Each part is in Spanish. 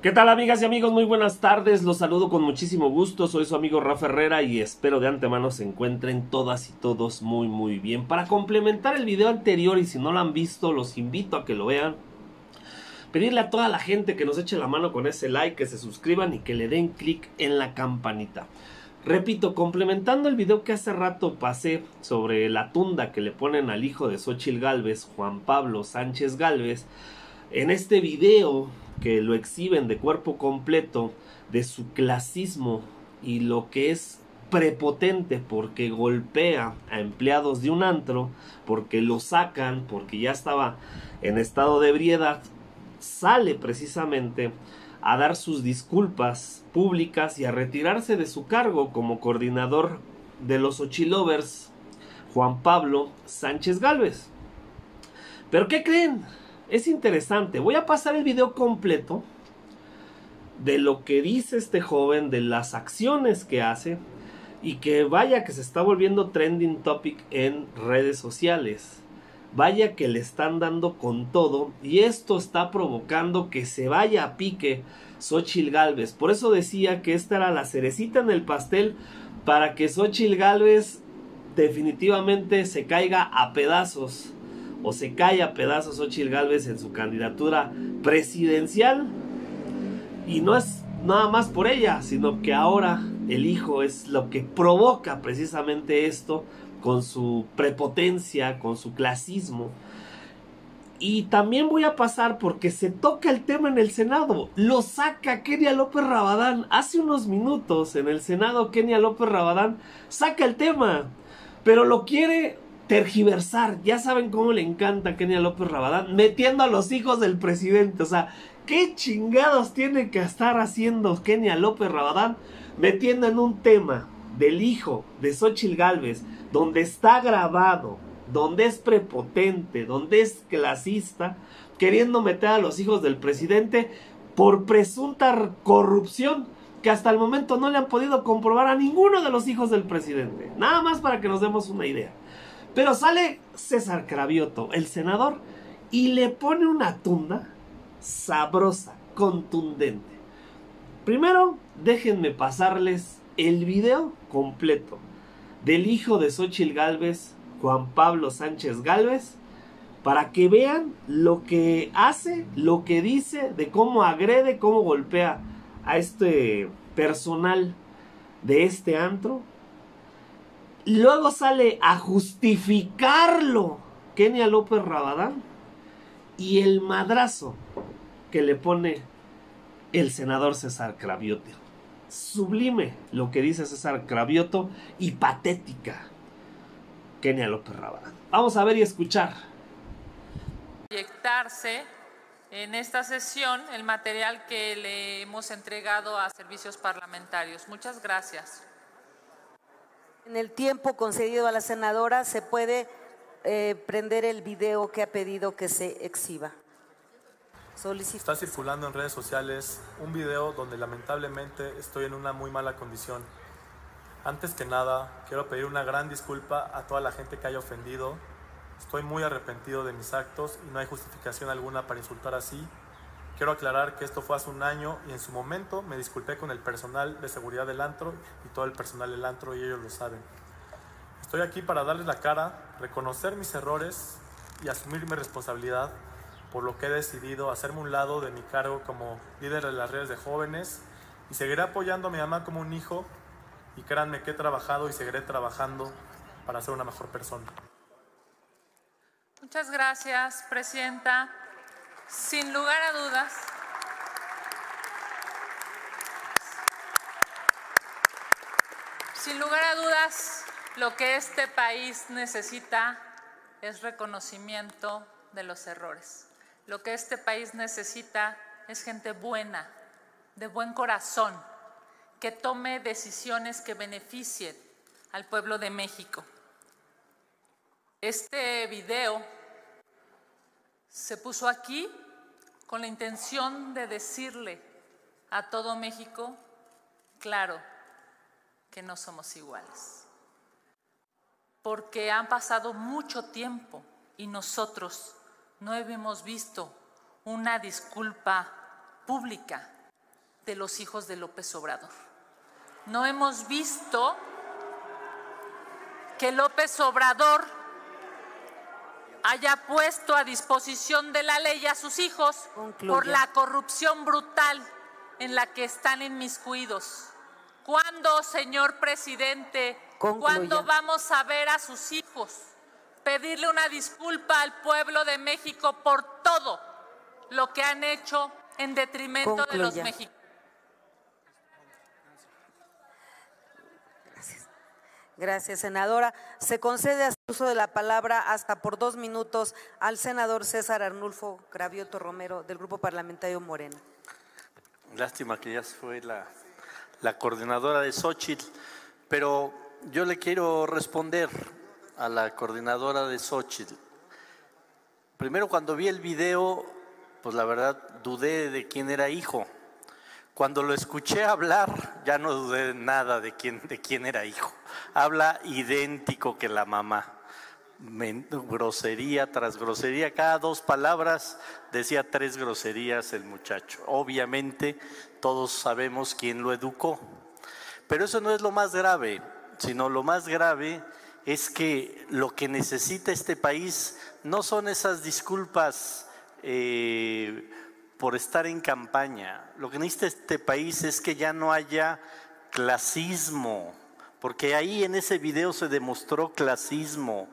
¿Qué tal amigas y amigos? Muy buenas tardes, los saludo con muchísimo gusto, soy su amigo Rafa Herrera y espero de antemano se encuentren todas y todos muy muy bien. Para complementar el video anterior y si no lo han visto, los invito a que lo vean. Pedirle a toda la gente que nos eche la mano con ese like, que se suscriban y que le den clic en la campanita. Repito, complementando el video que hace rato pasé sobre la tunda que le ponen al hijo de Xochil Galvez, Juan Pablo Sánchez Galvez, en este video que lo exhiben de cuerpo completo, de su clasismo y lo que es prepotente porque golpea a empleados de un antro, porque lo sacan, porque ya estaba en estado de ebriedad, sale precisamente a dar sus disculpas públicas y a retirarse de su cargo como coordinador de los Ochilovers, Juan Pablo Sánchez Galvez. ¿Pero qué creen? Es interesante. Voy a pasar el video completo de lo que dice este joven, de las acciones que hace y que vaya que se está volviendo trending topic en redes sociales. Vaya que le están dando con todo y esto está provocando que se vaya a pique Xochil Galvez. Por eso decía que esta era la cerecita en el pastel para que Xochil Galvez definitivamente se caiga a pedazos o se cae a pedazos Xochil Gálvez en su candidatura presidencial. Y no es nada más por ella, sino que ahora el hijo es lo que provoca precisamente esto con su prepotencia, con su clasismo. Y también voy a pasar porque se toca el tema en el Senado. Lo saca Kenia López Rabadán. Hace unos minutos en el Senado Kenia López Rabadán saca el tema. Pero lo quiere tergiversar. Ya saben cómo le encanta a Kenia López Rabadán, metiendo a los hijos del presidente. O sea, ¿qué chingados tiene que estar haciendo Kenia López Rabadán metiendo en un tema del hijo de Xochil Gálvez, donde está grabado, donde es prepotente, donde es clasista, queriendo meter a los hijos del presidente por presunta corrupción que hasta el momento no le han podido comprobar a ninguno de los hijos del presidente. Nada más para que nos demos una idea. Pero sale César Cravioto, el senador, y le pone una tunda sabrosa, contundente. Primero, déjenme pasarles el video completo del hijo de Xochil Gálvez, Juan Pablo Sánchez Gálvez, para que vean lo que hace, lo que dice, de cómo agrede, cómo golpea a este personal de este antro Luego sale a justificarlo Kenia López Rabadán y el madrazo que le pone el senador César Cravioto. Sublime lo que dice César Cravioto y patética Kenia López Rabadán. Vamos a ver y escuchar. Proyectarse en esta sesión el material que le hemos entregado a servicios parlamentarios. Muchas gracias. En el tiempo concedido a la senadora se puede eh, prender el video que ha pedido que se exhiba. Está circulando en redes sociales un video donde lamentablemente estoy en una muy mala condición. Antes que nada, quiero pedir una gran disculpa a toda la gente que haya ofendido. Estoy muy arrepentido de mis actos y no hay justificación alguna para insultar así Quiero aclarar que esto fue hace un año y en su momento me disculpé con el personal de seguridad del antro y todo el personal del antro y ellos lo saben. Estoy aquí para darles la cara, reconocer mis errores y asumir mi responsabilidad por lo que he decidido hacerme un lado de mi cargo como líder de las redes de jóvenes y seguiré apoyando a mi mamá como un hijo y créanme que he trabajado y seguiré trabajando para ser una mejor persona. Muchas gracias, Presidenta. Sin lugar a dudas, sin lugar a dudas, lo que este país necesita es reconocimiento de los errores. Lo que este país necesita es gente buena, de buen corazón, que tome decisiones que beneficien al pueblo de México. Este video se puso aquí con la intención de decirle a todo México, claro, que no somos iguales. Porque han pasado mucho tiempo y nosotros no hemos visto una disculpa pública de los hijos de López Obrador. No hemos visto que López Obrador haya puesto a disposición de la ley a sus hijos por la corrupción brutal en la que están inmiscuidos. ¿Cuándo, señor presidente, cuándo vamos a ver a sus hijos pedirle una disculpa al pueblo de México por todo lo que han hecho en detrimento de los mexicanos? Gracias, senadora. Se concede uso de la palabra hasta por dos minutos al senador César Arnulfo Gravioto Romero del Grupo Parlamentario Moreno. Lástima que ya fue la, la coordinadora de Xochitl, pero yo le quiero responder a la coordinadora de Xochitl. Primero, cuando vi el video, pues la verdad dudé de quién era hijo. Cuando lo escuché hablar, ya no dudé nada de quién, de quién era hijo. Habla idéntico que la mamá. grosería tras grosería, cada dos palabras decía tres groserías el muchacho. Obviamente todos sabemos quién lo educó. Pero eso no es lo más grave, sino lo más grave es que lo que necesita este país no son esas disculpas eh, por estar en campaña. Lo que necesita este país es que ya no haya clasismo, porque ahí en ese video se demostró clasismo,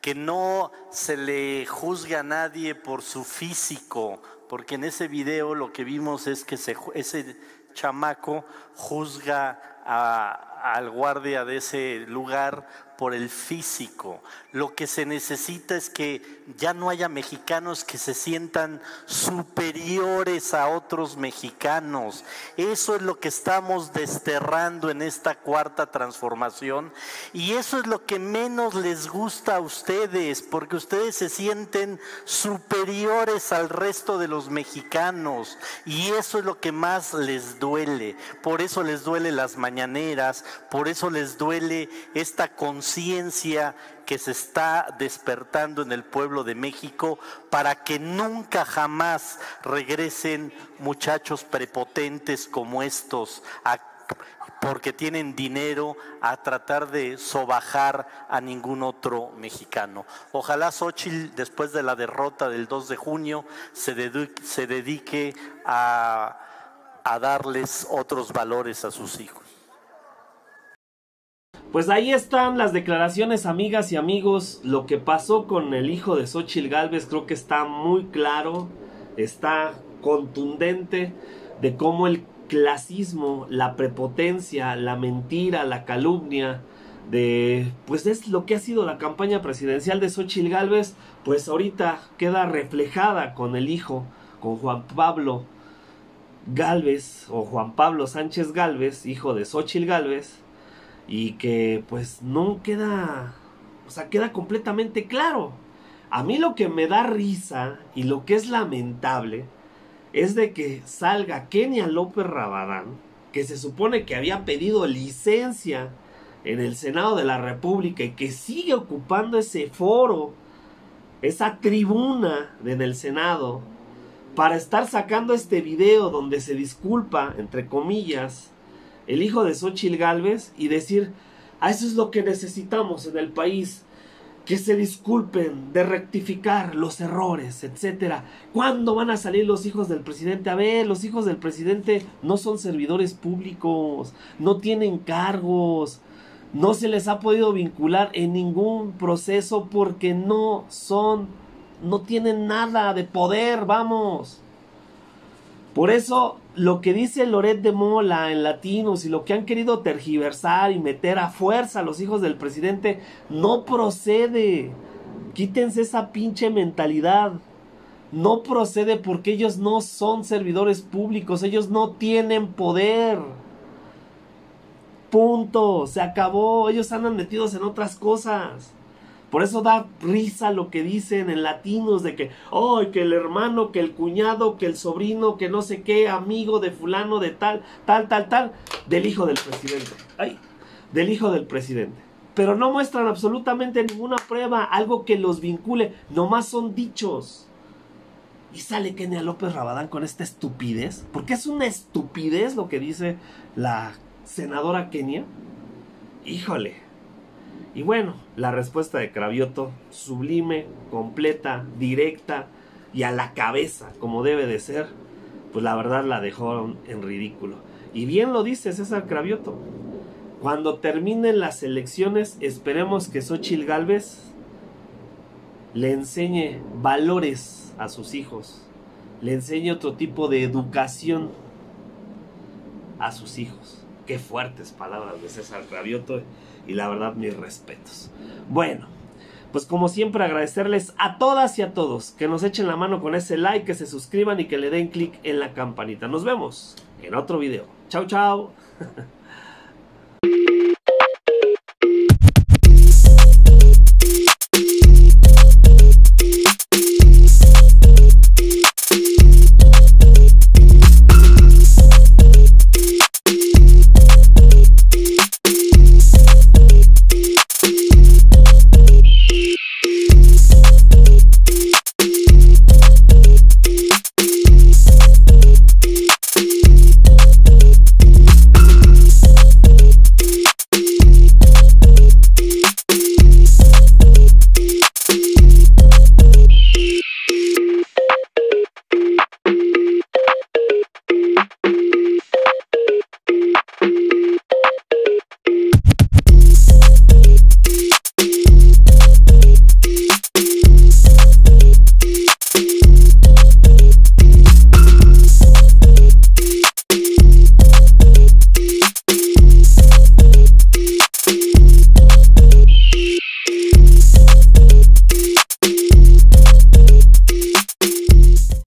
que no se le juzga a nadie por su físico, porque en ese video lo que vimos es que ese chamaco juzga al guardia de ese lugar por el físico. Lo que se necesita es que ya no haya mexicanos que se sientan superiores a otros mexicanos. Eso es lo que estamos desterrando en esta cuarta transformación y eso es lo que menos les gusta a ustedes, porque ustedes se sienten superiores al resto de los mexicanos y eso es lo que más les duele. Por eso les duele las mañaneras, por eso les duele esta conciencia conciencia que se está despertando en el pueblo de México para que nunca jamás regresen muchachos prepotentes como estos porque tienen dinero a tratar de sobajar a ningún otro mexicano. Ojalá Xochitl, después de la derrota del 2 de junio, se dedique, a darles otros valores a sus hijos. Pues ahí están las declaraciones, amigas y amigos. Lo que pasó con el hijo de Xochitl Galvez creo que está muy claro, está contundente de cómo el clasismo, la prepotencia, la mentira, la calumnia, de pues es lo que ha sido la campaña presidencial de Xochitl Galvez, pues ahorita queda reflejada con el hijo, con Juan Pablo Galvez o Juan Pablo Sánchez Galvez, hijo de Xochitl Galvez y que pues no queda, o sea, queda completamente claro. A mí lo que me da risa y lo que es lamentable es de que salga Kenia López Rabadán, que se supone que había pedido licencia en el Senado de la República y que sigue ocupando ese foro, esa tribuna en el Senado, para estar sacando este video donde se disculpa, entre comillas, el hijo de Xochitl Galvez y decir, a eso es lo que necesitamos en el país, que se disculpen, de rectificar los errores, etcétera. ¿Cuándo van a salir los hijos del presidente? A ver, los hijos del presidente no son servidores públicos, no tienen cargos, no se les ha podido vincular en ningún proceso porque no son, no tienen nada de poder, vamos. Por eso lo que dice Loret de Mola en Latinos y lo que han querido tergiversar y meter a fuerza a los hijos del presidente no procede. Quítense esa pinche mentalidad. No procede porque ellos no son servidores públicos, ellos no tienen poder. Punto, se acabó, ellos andan metidos en otras cosas. Por eso da risa lo que dicen en latinos de que, oh, que el hermano, que el cuñado, que el sobrino, que no sé qué, amigo de fulano, de tal, tal, tal, tal, del hijo del presidente. Ay, del hijo del presidente. Pero no muestran absolutamente ninguna prueba, algo que los vincule, nomás son dichos. Y sale Kenia López Rabadán con esta estupidez. Porque es una estupidez lo que dice la senadora Kenia. Híjole. Y bueno, la respuesta de Cravioto, sublime, completa, directa y a la cabeza, como debe de ser, pues la verdad la dejó en ridículo. Y bien lo dice César Cravioto. Cuando terminen las elecciones, esperemos que Xochitl Galvez le enseñe valores a sus hijos, le enseñe otro tipo de educación a sus hijos. Qué fuertes palabras de César Cravioto y la verdad mis respetos. Bueno, pues como siempre agradecerles a todas y a todos que nos echen la mano con ese like, que se suscriban y que le den clic en la campanita. Nos vemos en otro video. Chao, chao.